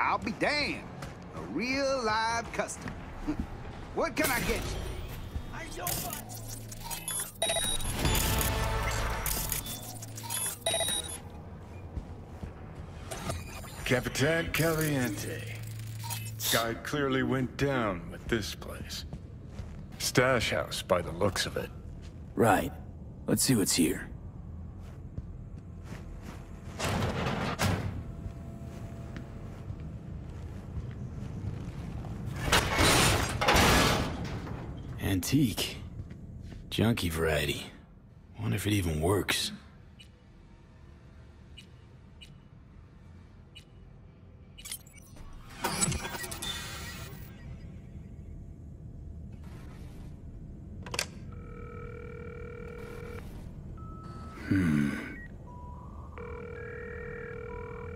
I'll be damned. A real live customer. what can I get you? Capitan Caliente. Guy clearly went down with this place. Stash house by the looks of it. Right. Let's see what's here. Antique. Junky variety. Wonder if it even works.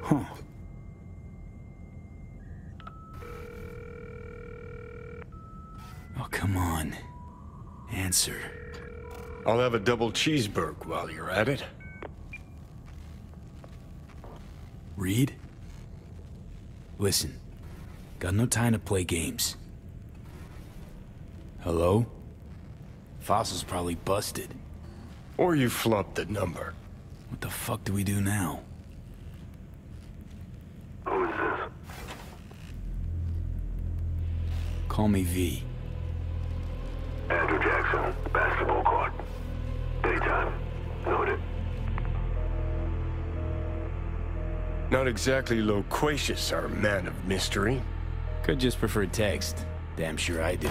Huh. Oh, come on. Answer. I'll have a double cheeseburger while you're at it. Reed? Listen. Got no time to play games. Hello? Fossil's probably busted. Or you flopped the number. What the fuck do we do now? Who is this? Call me V. Andrew Jackson, basketball Not exactly loquacious, our man of mystery. Could just prefer text. Damn sure I do.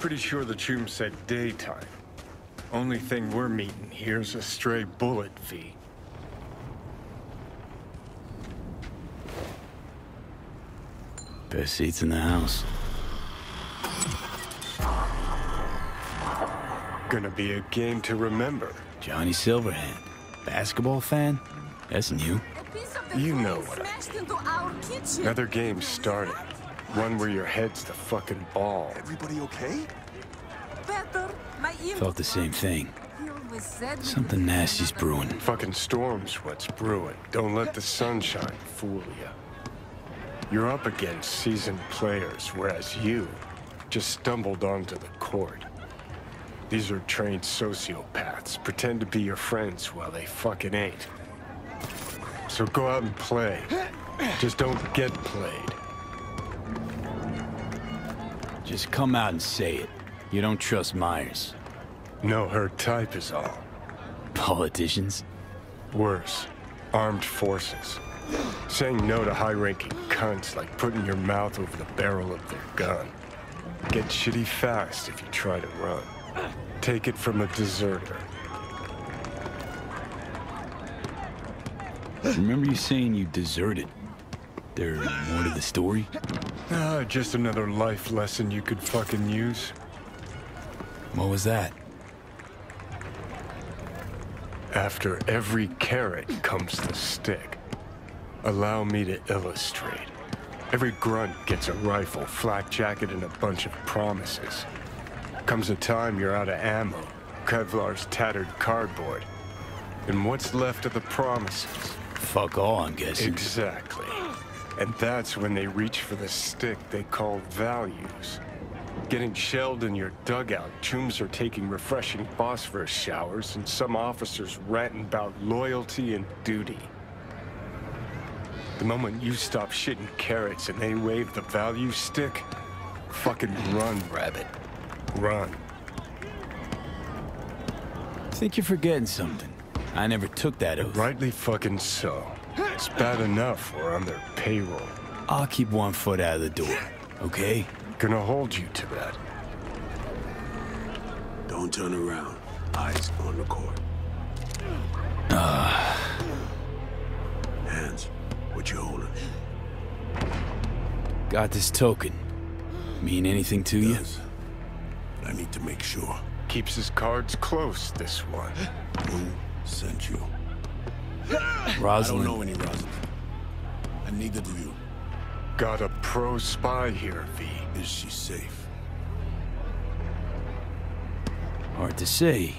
Pretty sure the tomb said daytime. Only thing we're meeting here's a stray bullet, V. Best seats in the house. Gonna be a game to remember. Johnny Silverhand. Basketball fan? That's new. You know what I smashed into our kitchen. Another game started. One where your head's the fucking ball. Everybody okay? Better. My email. Felt the same thing. He always said we Something nasty's brewing. Fucking storm's what's brewing. Don't let the sunshine fool you. You're up against seasoned players, whereas you just stumbled onto the court. These are trained sociopaths. Pretend to be your friends while they fucking ain't. So go out and play. Just don't get played. Just come out and say it. You don't trust Myers. No, her type is all. Politicians? Worse, armed forces. Saying no to high-ranking cunts like putting your mouth over the barrel of their gun. Get shitty fast if you try to run. Take it from a deserter. Remember you saying you deserted? There more to the story? Ah, just another life lesson you could fucking use. What was that? After every carrot comes the stick. Allow me to illustrate. Every grunt gets a rifle, flak jacket, and a bunch of promises. Comes a time you're out of ammo, Kevlar's tattered cardboard. And what's left of the promises? Fuck all, I'm guessing. Exactly. And that's when they reach for the stick they call values. Getting shelled in your dugout, chooms are taking refreshing phosphorus showers, and some officers ranting about loyalty and duty. The moment you stop shitting carrots and they wave the value stick, fucking run, rabbit. Run. think you're forgetting something. I never took that oath. Rightly fucking so. It's bad enough we're on their payroll. I'll keep one foot out of the door, okay? Gonna hold you to that. Don't turn around. Eyes on the court. Ah. Hands. What you holding? Got this token. Mean anything to you? Does. But I need to make sure. Keeps his cards close, this one. Who sent you? Rosalind. I don't know any Rosalind. And neither do you. Got a pro spy here, V. Is she safe? Hard to say.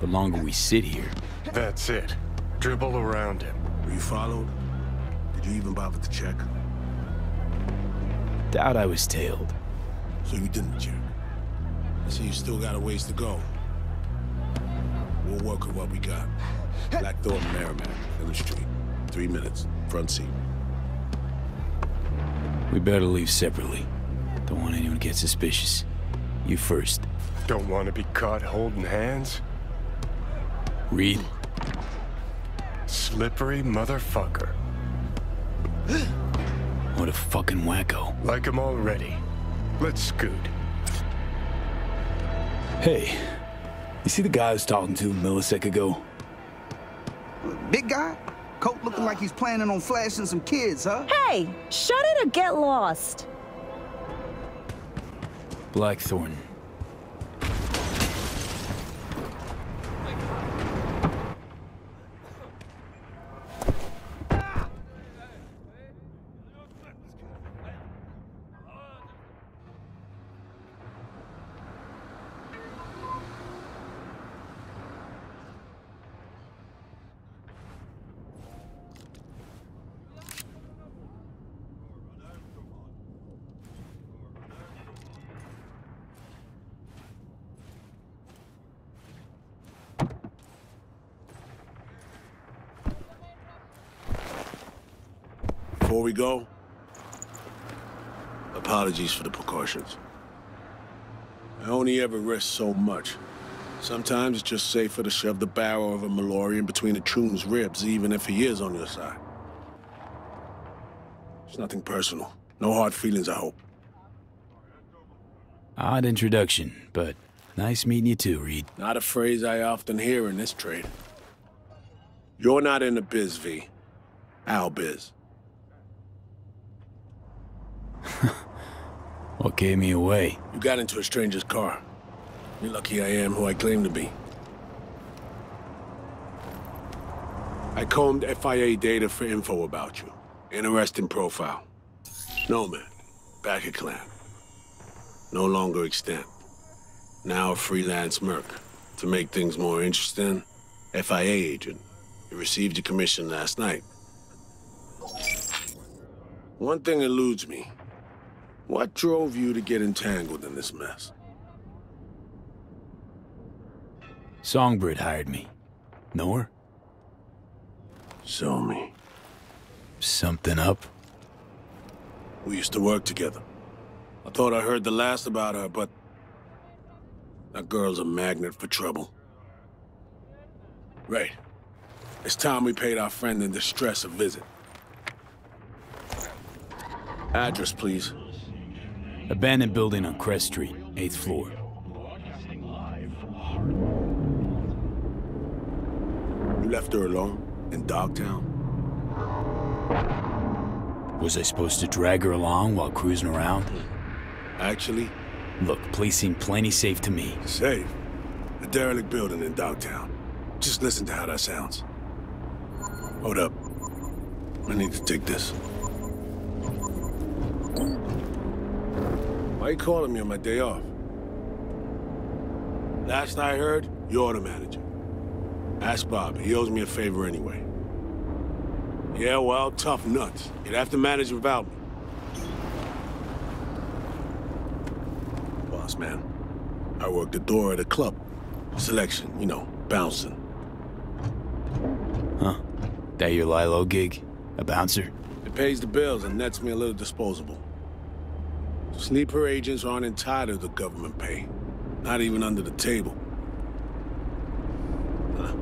The longer we sit here, That's it. Dribble around him. Were you followed? Did you even bother to check? doubt I was tailed. So you didn't check. I see you still got a ways to go. We'll work with what we got. Blackthorn Merrimack, in the street. Three minutes. Front seat. We better leave separately. Don't want anyone to get suspicious. You first. Don't want to be caught holding hands? Reed, Slippery motherfucker. what a fucking wacko. Like him already. Let's scoot. Hey, you see the guy I was talking to a millisecond ago? Big guy? Coat looking like he's planning on flashing some kids, huh? Hey, shut it or get lost. Blackthorn. Before we go, apologies for the precautions. I only ever risk so much. Sometimes it's just safer to shove the barrel of a Malorian between a Troon's ribs, even if he is on your side. It's nothing personal. No hard feelings, I hope. Odd introduction, but nice meeting you too, Reed. Not a phrase I often hear in this trade. You're not in the biz, V. Our biz. What gave me away? You got into a stranger's car. You're lucky I am who I claim to be. I combed FIA data for info about you. Interesting profile. Nomad. Bakker clan. No longer extant. Now a freelance merc. To make things more interesting, FIA agent. You received your commission last night. One thing eludes me. What drove you to get entangled in this mess? Songbird hired me. Know her? Show me. Something up? We used to work together. I thought I heard the last about her, but... That girl's a magnet for trouble. Right. It's time we paid our friend in distress a visit. Address, please. Abandoned building on Crest Street, 8th floor. You left her alone? In Dogtown? Was I supposed to drag her along while cruising around? Actually, Look, place seemed plenty safe to me. safe. A derelict building in Dogtown. Just listen to how that sounds. Hold up. I need to take this. You calling me on my day off? Last I heard, you're the manager. Ask Bob. He owes me a favor anyway. Yeah, well, tough nuts. You'd have to manage without me. Boss man, I work the door at a club. Selection, you know, bouncing. Huh? That your Lilo gig? A bouncer? It pays the bills and nets me a little disposable. Sleeper agents aren't entitled to government pay. Not even under the table. Huh.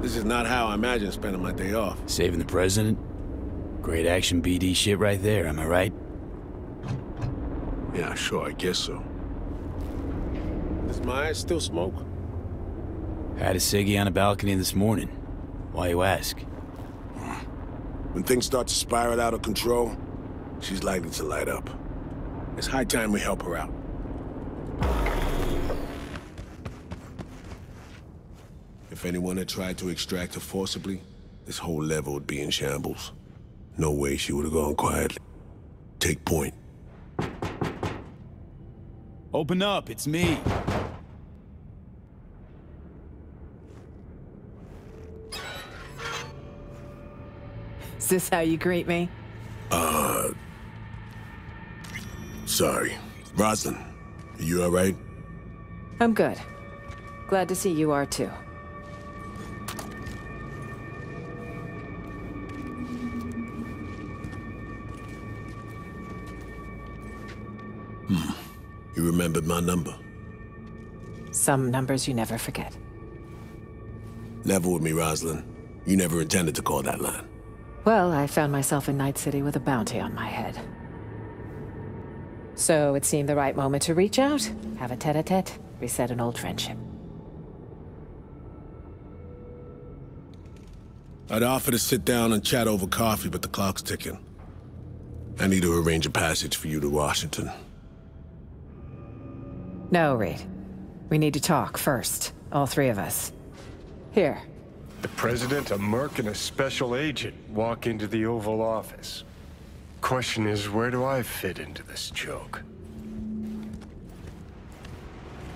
This is not how I imagine spending my day off. Saving the president? Great action BD shit right there, am I right? Yeah, sure, I guess so. Does Myers still smoke? Had a ciggy on a balcony this morning. Why you ask? When things start to spiral out of control, she's likely to light up. It's high time we help her out. If anyone had tried to extract her forcibly, this whole level would be in shambles. No way she would have gone quietly. Take point. Open up, it's me. Is this how you greet me? Uh, Sorry. Rosalind, are you alright? I'm good. Glad to see you are too. Hmm. You remembered my number? Some numbers you never forget. Never with me, Rosalind. You never intended to call that line. Well, I found myself in Night City with a bounty on my head. So it seemed the right moment to reach out, have a tete-a-tete, reset an old friendship. I'd offer to sit down and chat over coffee, but the clock's ticking. I need to arrange a passage for you to Washington. No, Reed. We need to talk first, all three of us. Here, The president, a merc, and a special agent walk into the Oval Office. The question is, where do I fit into this joke?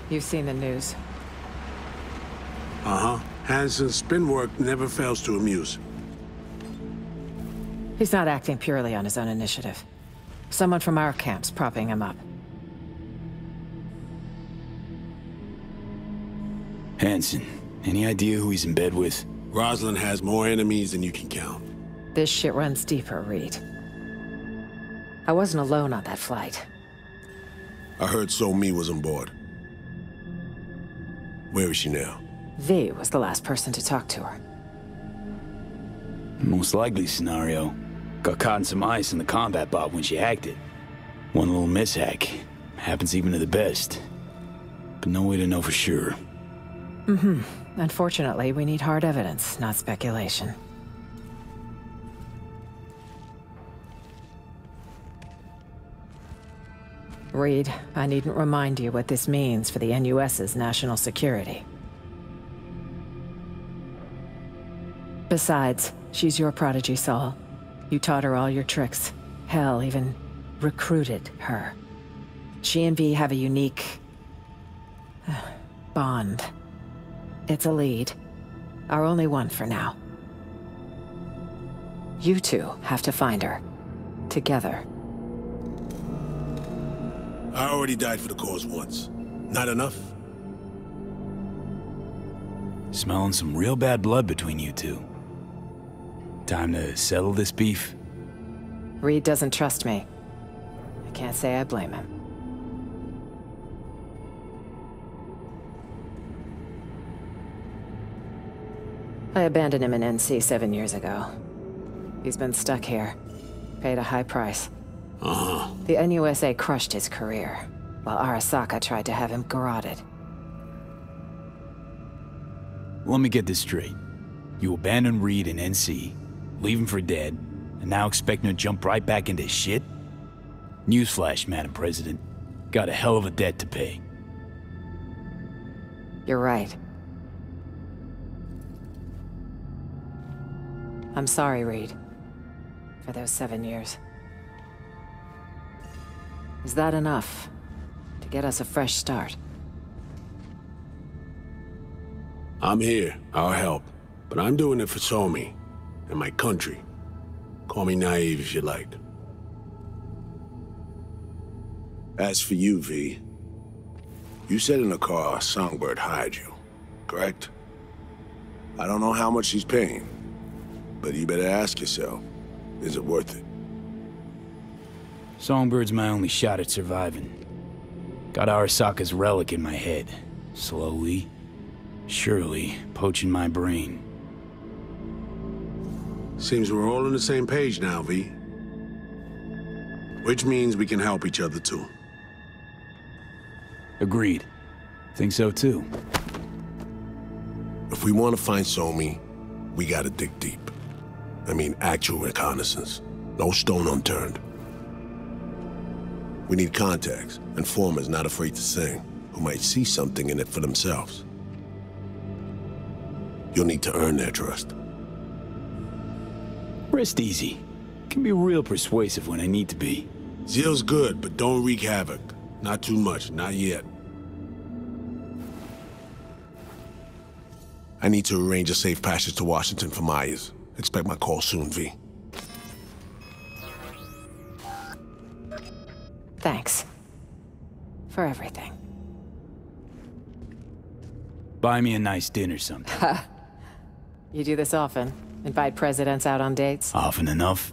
you've seen the news. Uh-huh. Hansen's spin work never fails to amuse. He's not acting purely on his own initiative. Someone from our camp's propping him up. Hansen, any idea who he's in bed with? Rosalind has more enemies than you can count. This shit runs deeper, Reed. I wasn't alone on that flight. I heard So Mi was on board. Where is she now? V was the last person to talk to her. Most likely scenario. Got caught in some ice in the combat bot when she hacked it. One little mishack. Happens even to the best. But no way to know for sure. Mm-hmm. Unfortunately, we need hard evidence, not speculation. Reed, I needn't remind you what this means for the NUSA's national security. Besides, she's your prodigy, Sol. You taught her all your tricks. Hell, even recruited her. She and V have a unique... Uh, bond. It's a lead. Our only one for now. You two have to find her. Together. I already died for the cause once. Not enough? Smelling some real bad blood between you two. Time to settle this beef. Reed doesn't trust me. I can't say I blame him. I abandoned him in NC seven years ago. He's been stuck here. Paid a high price. Uh-huh. The NUSA crushed his career, while Arasaka tried to have him garroted. Let me get this straight. You abandoned Reed in NC, leave him for dead, and now expect him to jump right back into shit? Newsflash, Madam President. Got a hell of a debt to pay. You're right. I'm sorry, Reed. For those seven years. Is that enough? To get us a fresh start? I'm here. I'll help. But I'm doing it for So Mi and my country. Call me naive if you like. As for you, V, you said in the car Songbird hired you, correct? I don't know how much she's paying, but you better ask yourself, is it worth it? Songbird's my only shot at surviving. Got Arasaka's relic in my head. Slowly, surely, poaching my brain. Seems we're all on the same page now, V. Which means we can help each other too. Agreed. Think so too. If we want to find So Mi, we gotta dig deep. I mean, actual reconnaissance. No stone unturned. We need contacts, and informers not afraid to sing, who might see something in it for themselves. You'll need to earn their trust. Rest easy. Can be real persuasive when I need to be. Zeal's good, but don't wreak havoc. Not too much, not yet. I need to arrange a safe passage to Washington for Myers. Expect my call soon, V. For everything. Buy me a nice dinner sometime. You do this often? Invite presidents out on dates? Often enough.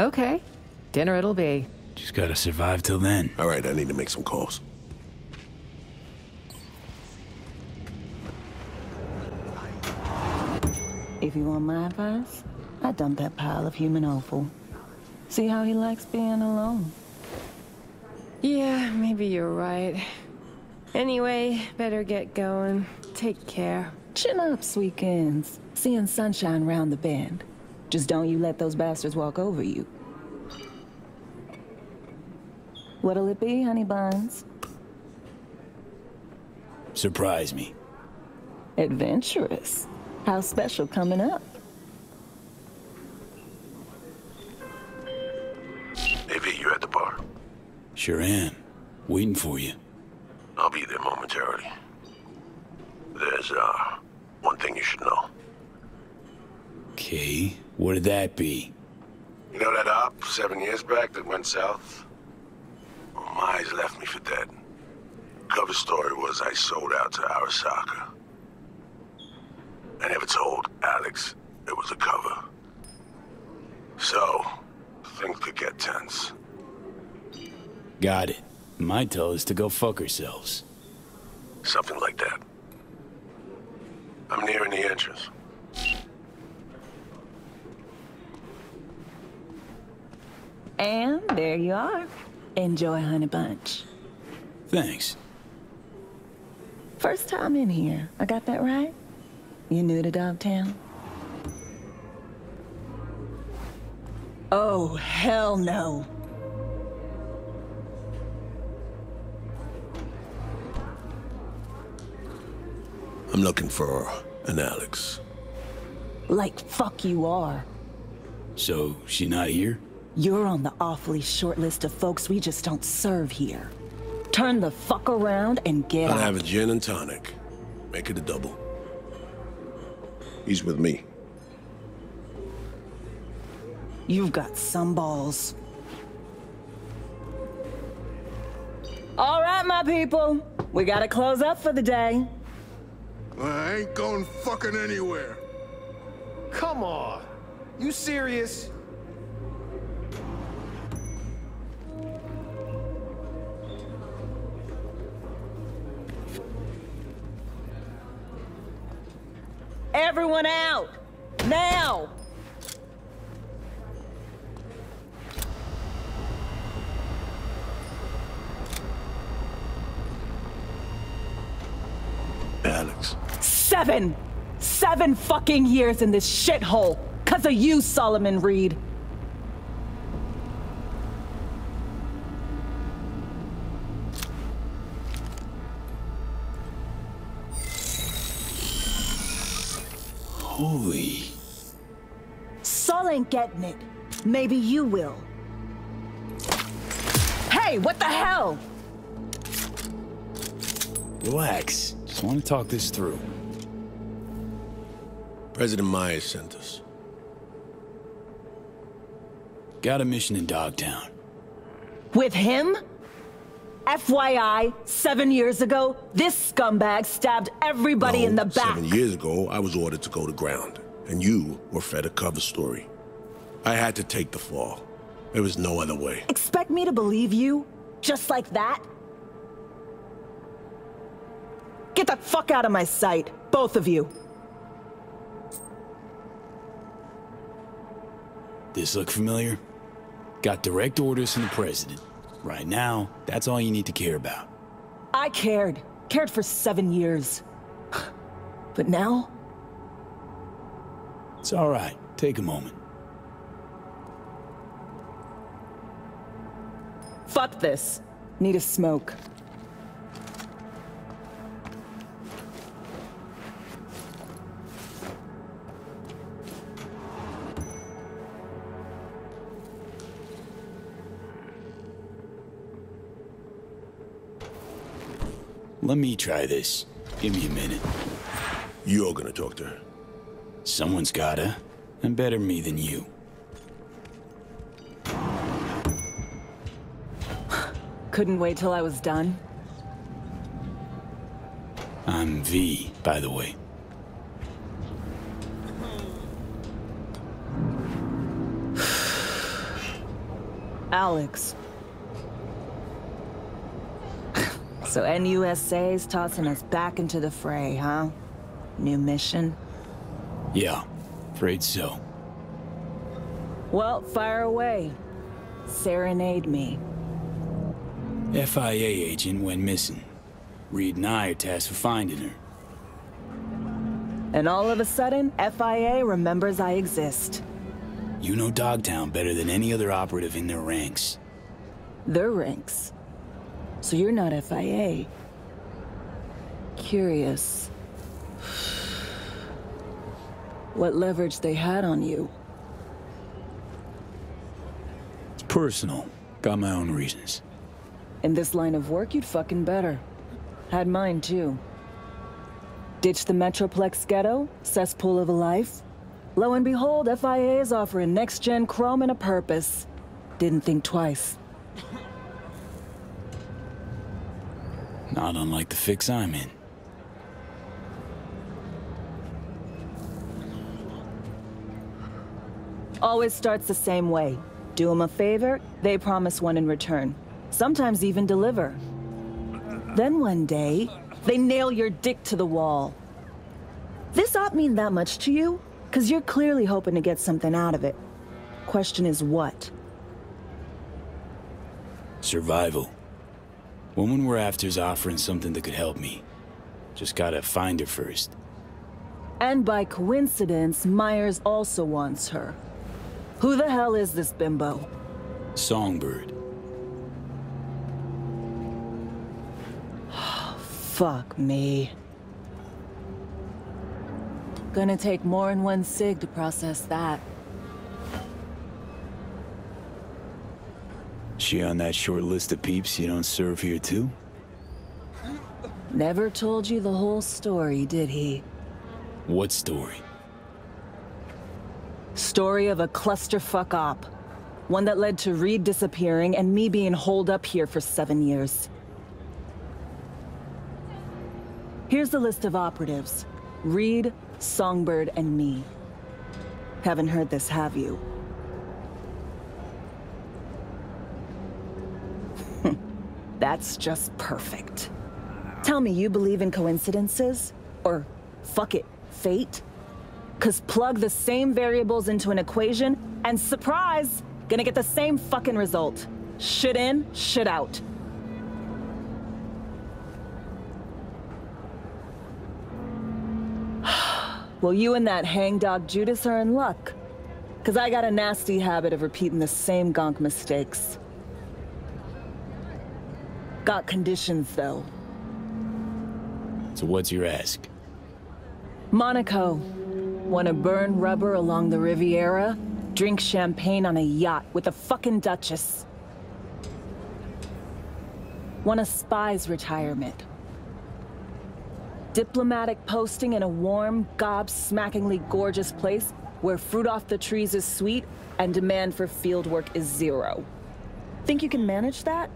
Okay. Dinner it'll be. Just gotta survive till then. All right, I need to make some calls. If you want my advice, I dump that pile of human offal. See how he likes being alone. Yeah, maybe you're right. Anyway, better get going. Take care. Chin up, sweekends. Seeing sunshine round the bend. Just don't you let those bastards walk over you. What'll it be, honey buns? Surprise me. Adventurous. How special coming up? Hey, V, you at the bar? Sure am. Waiting for you. I'll be there momentarily. There's, uh, one thing you should know. Okay, what'd that be? You know that op seven years back that went south? Well, Myers left me for dead. Cover story was I sold out to Arasaka. I never told Alex it was a cover. So, things could get tense. Got it. Might tell us to go fuck ourselves. Something like that. I'm nearing the entrance. And there you are. Enjoy, honey bunch. Thanks. First time in here. I got that right? You new to Dogtown? Oh, hell no. I'm looking for an Alex. Like fuck you are. So, she not here? You're on the awfully short list of folks we just don't serve here. Turn the fuck around and get I'll out. have a gin and tonic. Make it a double. He's with me. You've got some balls. All right, my people. We gotta close up for the day. I ain't going fucking anywhere. Come on. You serious? Everyone out! Now! Alex. Seven! Seven fucking years in this shithole! Cause of you, Solomon Reed! Holy. Sol ain't getting it. Maybe you will. Hey, what the hell? Relax. Just want to talk this through. President Myers sent us. Got a mission in Dogtown. With him? FYI, seven years ago, this scumbag stabbed everybody No, in the back. Seven years ago, I was ordered to go to ground, and you were fed a cover story. I had to take the fall. There was no other way. Expect me to believe you? Just like that? Get the fuck out of my sight, both of you. This look familiar? Got direct orders from the president. Right now, that's all you need to care about. I cared. Cared for seven years. But now? It's all right. Take a moment. Fuck this. Need a smoke. Let me try this. Give me a minute. You're gonna talk to her. Someone's gotta. And better me than you. Couldn't wait till I was done? I'm V, by the way. Alex. So NUSA's tossing us back into the fray, huh? New mission? Yeah, afraid so. Well, fire away. Serenade me. FIA agent went missing. Reed and I are tasked with finding her. And all of a sudden, FIA remembers I exist. You know Dogtown better than any other operative in their ranks. Their ranks? So you're not FIA. Curious. What leverage they had on you? It's personal. Got my own reasons. In this line of work, you'd fucking better. Had mine, too. Ditch the Metroplex ghetto, cesspool of a life. Lo and behold, FIA is offering next-gen chrome and a purpose. Didn't think twice. Not unlike the fix I'm in. Always starts the same way. Do them a favor, they promise one in return. Sometimes even deliver. Then one day, they nail your dick to the wall. This ought mean that much to you? Because you're clearly hoping to get something out of it. Question is what? Survival. Woman we're after's offering something that could help me. Just gotta find her first. And by coincidence, Myers also wants her. Who the hell is this bimbo? Songbird. Fuck me. Gonna take more than one sig to process that. She on that short list of peeps you don't serve here too? Never told you the whole story, did he? What story? Story of a clusterfuck op. One that led to Reed disappearing and me being holed up here for seven years. Here's the list of operatives. Reed, Songbird, and me. Haven't heard this, have you? That's just perfect. Tell me you believe in coincidences? Or, fuck it, fate? Cause plug the same variables into an equation, and surprise! Gonna get the same fucking result. Shit in, shit out. well, you and that hangdog Judas are in luck. Cause I got a nasty habit of repeating the same gonk mistakes. Got conditions, though. So what's your ask? Monaco. Wanna burn rubber along the Riviera? Drink champagne on a yacht with a fucking duchess. Want a spy's retirement. Diplomatic posting in a warm, gob-smackingly gorgeous place where fruit off the trees is sweet and demand for fieldwork is zero. Think you can manage that?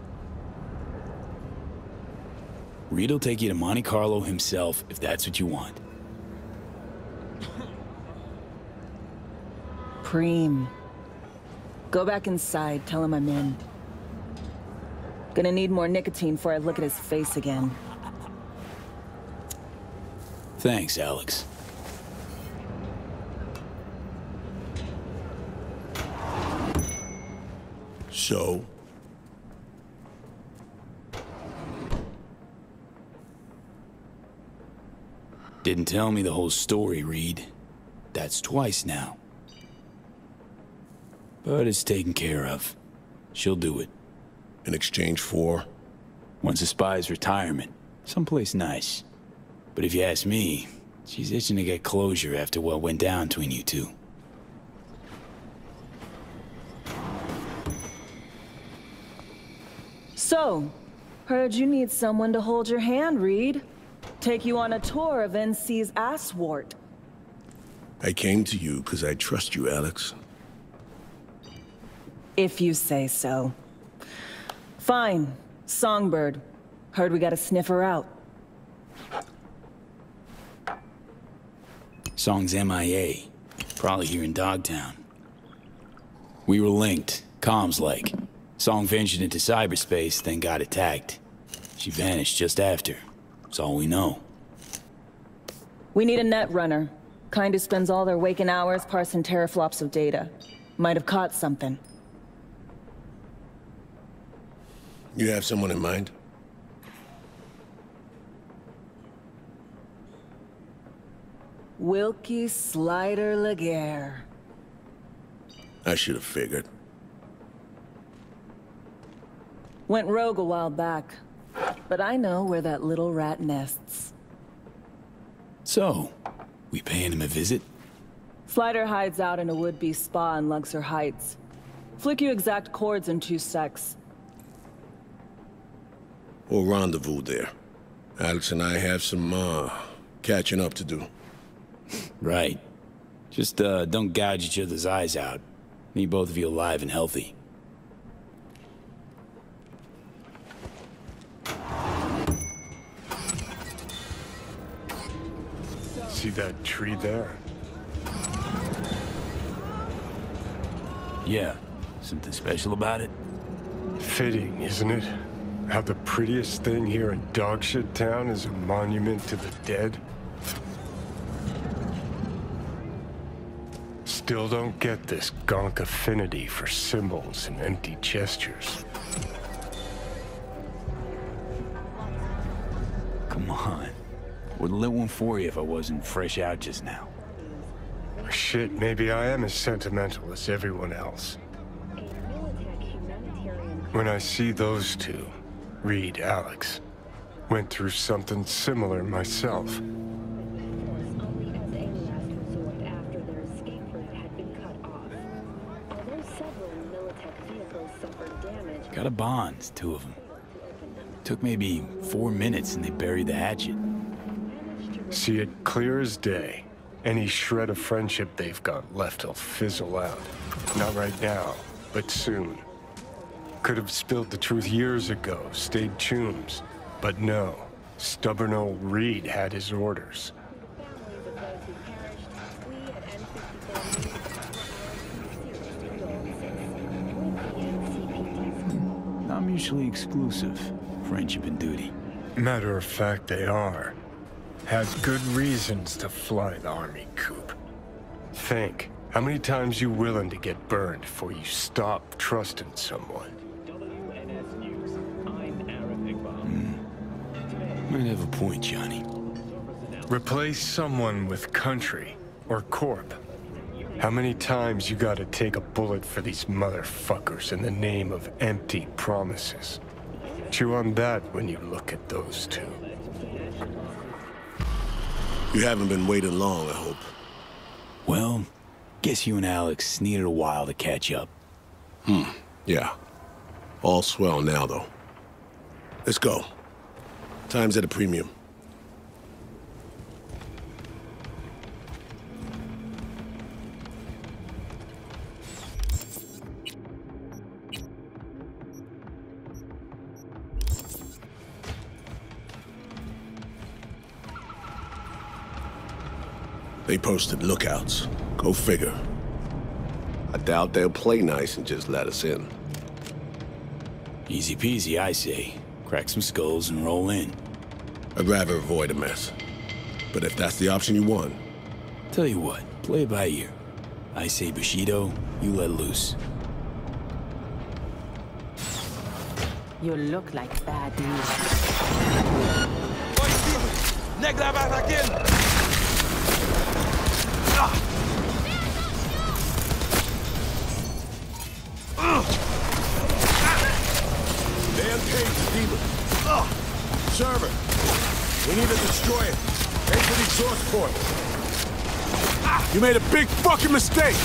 Reed'll take you to Monte Carlo himself if that's what you want. Preem. Go back inside, tell him I'm in. Gonna need more nicotine before I look at his face again. Thanks, Alex. So? Didn't tell me the whole story, Reed. That's twice now. But it's taken care of. She'll do it. In exchange for? Wants a spy's retirement. Someplace nice. But if you ask me, she's itching to get closure after what went down between you two. So, heard you need someone to hold your hand, Reed. Take you on a tour of NC's asswart. I came to you because I trust you, Alex. If you say so. Fine. Songbird. Heard we got a sniffer out. Song's MIA. Probably here in Dogtown. We were linked, comms like. Song ventured into cyberspace, then got attacked. She vanished just after. That's all we know. We need a net runner. Kind who spends all their waking hours parsing teraflops of data. Might have caught something. You have someone in mind? Wilkie Slider Laguerre. I should have figured. Went rogue a while back. But I know where that little rat nests. So, we paying him a visit? Slider hides out in a would-be spa in Luxor Heights. Flick you exact chords in two secs. We'll rendezvous there. Alex and I have some, uh, catching up to do. Right. Just, uh, don't gouge each other's eyes out. Need both of you alive and healthy. See that tree there? Yeah. Something special about it? Fitting, isn't it? How the prettiest thing here in Dogshit Town is a monument to the dead? Still don't get this gonk affinity for symbols and empty gestures. Come on. Wouldn't lit one for you if I wasn't fresh out just now. Shit, maybe I am as sentimental as everyone else. When I see those two, Reed, Alex, went through something similar myself. Got a bond, two of them. Took maybe four minutes and they buried the hatchet. See it clear as day. Any shred of friendship they've got left will fizzle out. Not right now, but soon. Could have spilled the truth years ago, stayed chooms. But no, stubborn old Reed had his orders. Not mutually exclusive, friendship and duty. Matter of fact, they are. Had good reasons to fly the army coup. Think, how many times you willing to get burned before you stop trusting someone? Might have a point, Johnny. Replace someone with country or corp. How many times you gotta take a bullet for these motherfuckers in the name of empty promises? Chew on that when you look at those two. You haven't been waiting long, I hope. Well, guess you and Alex needed a while to catch up. Hmm, yeah. All swell now, though. Let's go. Time's at a premium. They posted lookouts. Go figure. I doubt they'll play nice and just let us in. Easy peasy, I say. Crack some skulls and roll in. I'd rather avoid a mess. But if that's the option you want... Tell you what, play by ear. I say Bushido, you let loose. You look like bad news. Damn cage is demon. Server. We need to destroy it. Head to the exhaust port. You made a big fucking mistake!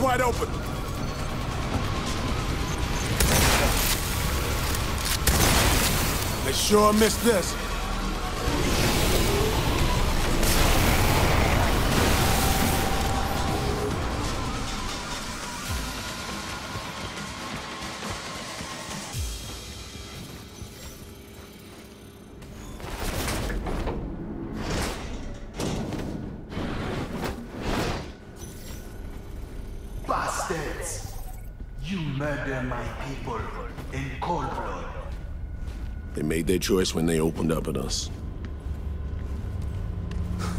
Wide open. They sure missed this. Murder my people in cold blood. They made their choice when they opened up at us.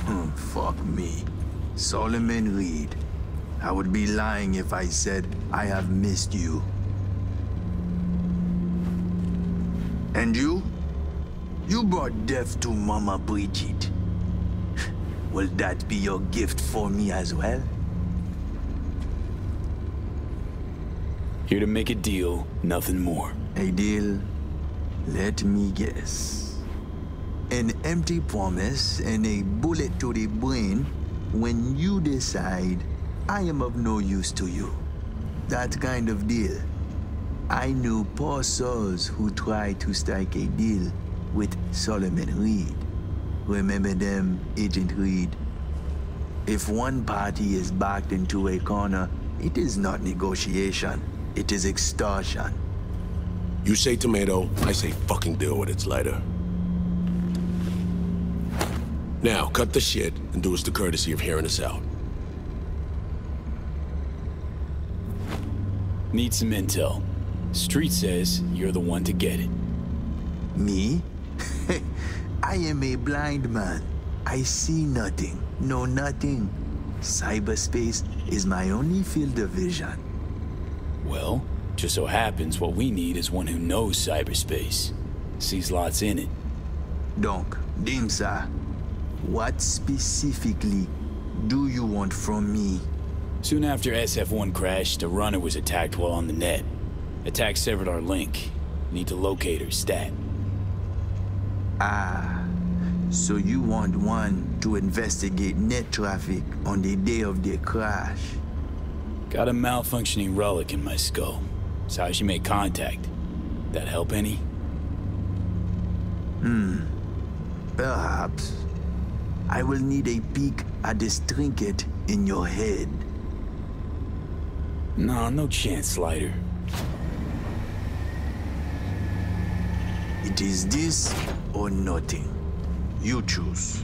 Hmm, fuck me. Solomon Reed. I would be lying if I said I have missed you. And you? You brought death to Mama Brigitte. Will that be your gift for me as well? Here to make a deal, nothing more. A deal? Let me guess. An empty promise and a bullet to the brain when you decide I am of no use to you. That kind of deal. I knew poor souls who tried to strike a deal with Solomon Reed. Remember them, Agent Reed? If one party is backed into a corner, it is not negotiation. It is extortion. You say tomato, I say fucking deal with it, Slider. Now, cut the shit and do us the courtesy of hearing us out. Need some intel. Street says you're the one to get it. Me? I am a blind man. I see nothing, know nothing. Cyberspace is my only field of vision. Well, just so happens what we need is one who knows cyberspace. Sees lots in it. Donc, Dimsa, what specifically do you want from me? Soon after SF-1 crashed, a runner was attacked while on the net. Attack severed our link. Need to locate her stat. Ah, so you want one to investigate net traffic on the day of the crash? Got a malfunctioning relic in my skull. It's how she made contact. That help any? Hmm. Perhaps. I will need a peek at this trinket in your head. Nah, no chance, Slider. It is this or nothing. You choose.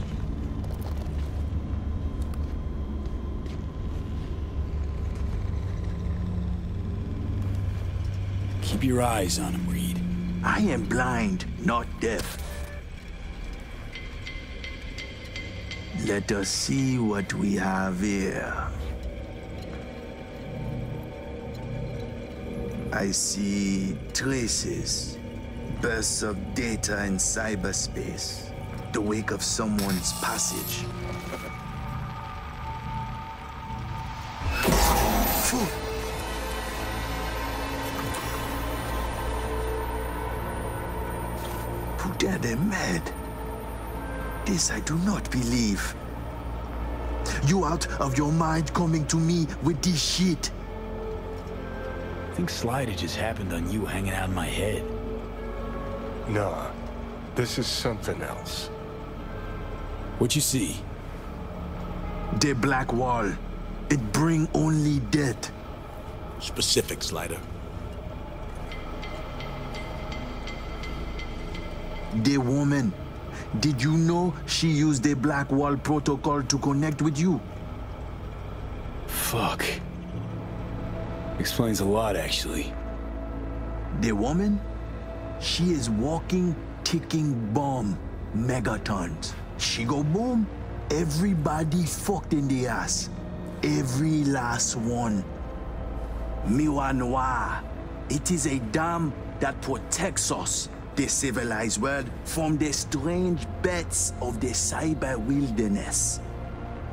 Your eyes on him, Reed. I am blind, not deaf. Let us see what we have here. I see traces, bursts of data in cyberspace, the wake of someone's passage. Them mad? This I do not believe. You out of your mind coming to me with this shit. I think Slider just happened on you hanging out in my head. Nah, this is something else. What you see? The black wall. It bring only death. Specific, Slider. The woman. Did you know she used the black wall protocol to connect with you? Fuck. Explains a lot, actually. The woman? She is walking, ticking bomb. Megatons. She go boom. Everybody fucked in the ass. Every last one. Miwa Noir. It is a dam that protects us, the civilized world, from the strange bets of the cyber wilderness.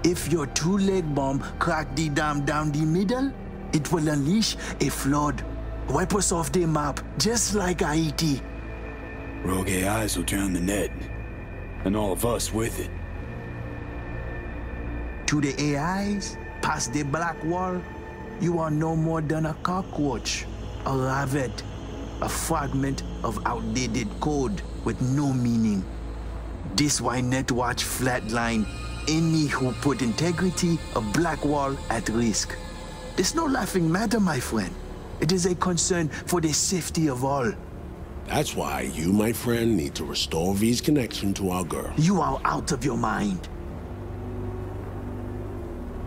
If your two-leg bomb crack the dam down the middle, it will unleash a flood. Wipe us off the map, just like Haiti. Rogue AIs will drown the net. And all of us with it. To the AIs, past the black wall, you are no more than a cockroach, a rabbit, a fragment of outdated code with no meaning. This why Netwatch flatline any who put integrity of Blackwall at risk. There's no laughing matter, my friend. It is a concern for the safety of all. That's why you, my friend, need to restore V's connection to our girl. You are out of your mind.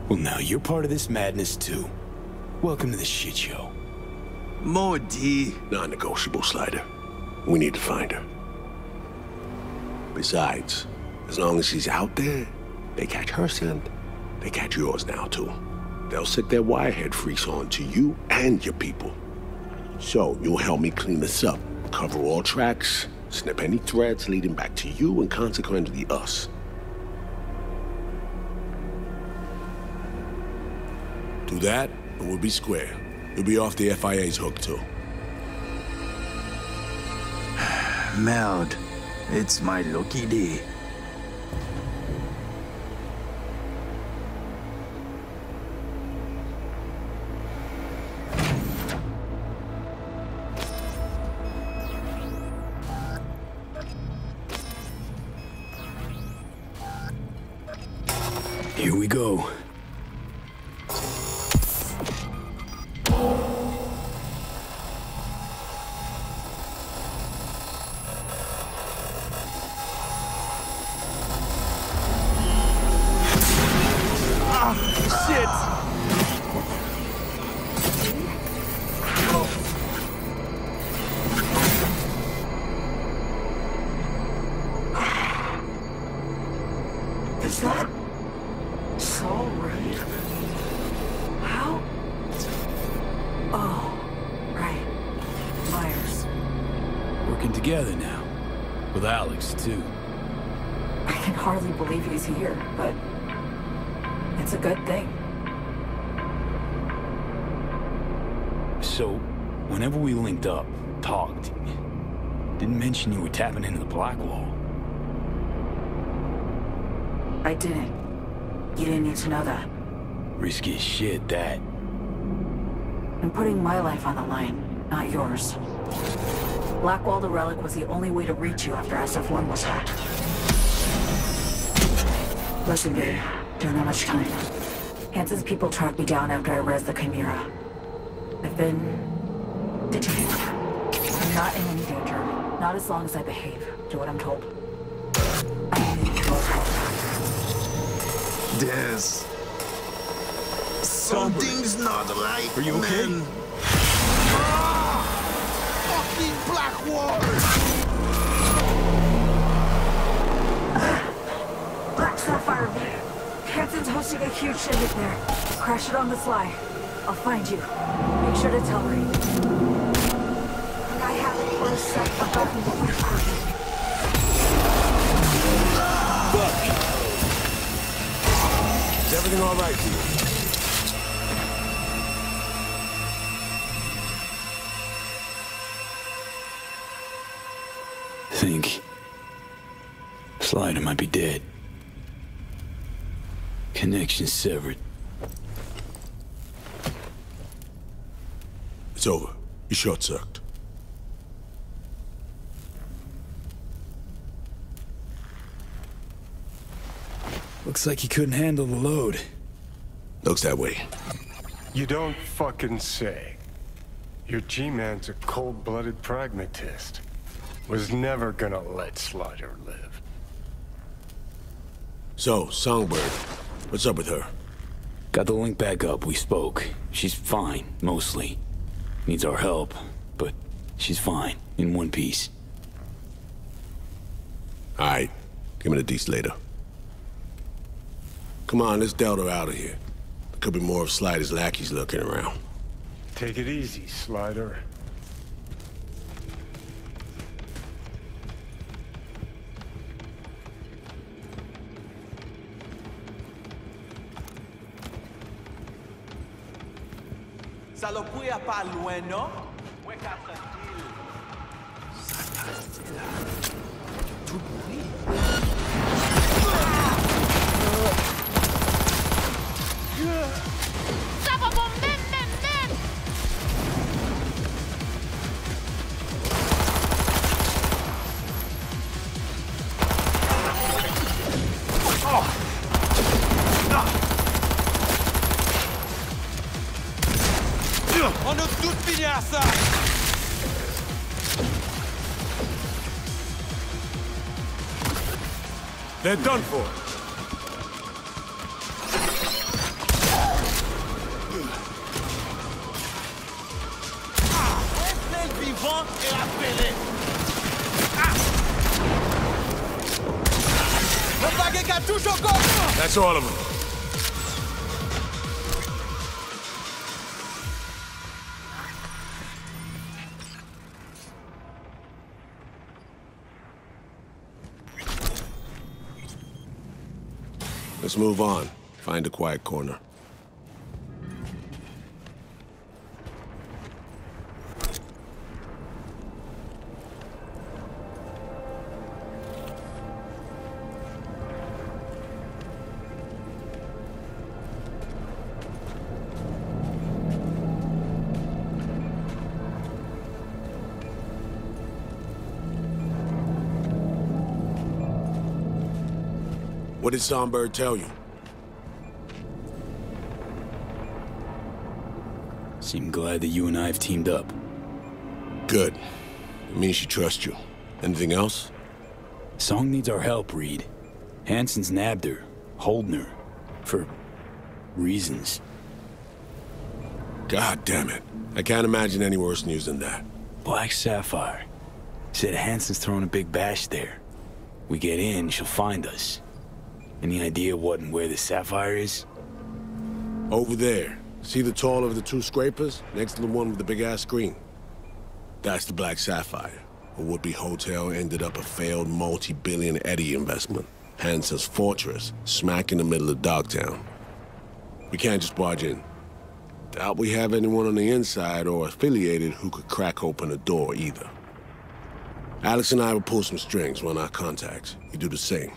Well, now you're part of this madness, too. Welcome to the shit show. Modi. Non-negotiable, Slider. We need to find her. Besides, as long as she's out there, they catch her scent, they catch yours now, too. They'll set their wirehead freaks on to you and your people. So, you'll help me clean this up, cover all tracks, snip any threads leading back to you and consequently us. Do that, and we'll be square. You'll be off the FIA's hook, too. Meld, it's my lucky day. Good thing. So, whenever we linked up, talked, didn't mention you were tapping into the black wall. I didn't. You didn't need to know that. Risky as shit, that. I'm putting my life on the line, not yours. Blackwall the Relic was the only way to reach you after SF-1 was hacked. Listen, babe. Don't have much time. Hansen's people tracked me down after I res the Chimera. I've been... detained. I'm not in any danger. Not as long as I behave. Do what I'm told. I need your help. Des. Something's not right, Are you okay? man. Ah! Fucking Blackwall! Black Sapphire V. Hansen's hosting a huge shindig there. Crash it on the sly. I'll find you. Make sure to tell Reed. I have it for a sec above me. Is everything all right for you? Think. Slider might be dead. Connection severed. It's over. You short-circuit. Looks like he couldn't handle the load. Looks that way. You don't fucking say. Your G-Man's a cold-blooded pragmatist. Was never gonna let Slider live. So, Songbird, what's up with her? Got the link back up, we spoke. She's fine, mostly. Needs our help, but she's fine. in one piece. All right. Give me the D's later. Come on, let's Delta out of here. There could be more of Slider's lackeys lurking around. Take it easy, Slider. Le pouille pas loin, non? Ouais, Tout They're done for. Quiet corner. What did Songbird tell you? Seem glad that you and I have teamed up. Good. It means she trusts you. Anything else? Song needs our help, Reed. Hansen's nabbed her, holding her. For... reasons. God damn it. I can't imagine any worse news than that. Black Sapphire. Said Hansen's throwing a big bash there. We get in, she'll find us. Any idea what and where the Sapphire is? Over there. See the taller of the two scrapers? Next to the one with the big-ass screen. That's the Black Sapphire. A would-be hotel ended up a failed multi-billion Eddie investment. Hansen's fortress, smack in the middle of Dogtown. We can't just barge in. Doubt we have anyone on the inside or affiliated who could crack open a door either. Alex and I will pull some strings, run our contacts. You do the same.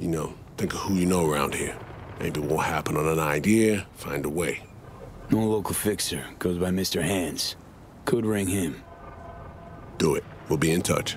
You know, think of who you know around here. Maybe it won't happen on an idea, find a way. No local fixer. Goes by Mr. Hands. Could ring him. Do it. We'll be in touch.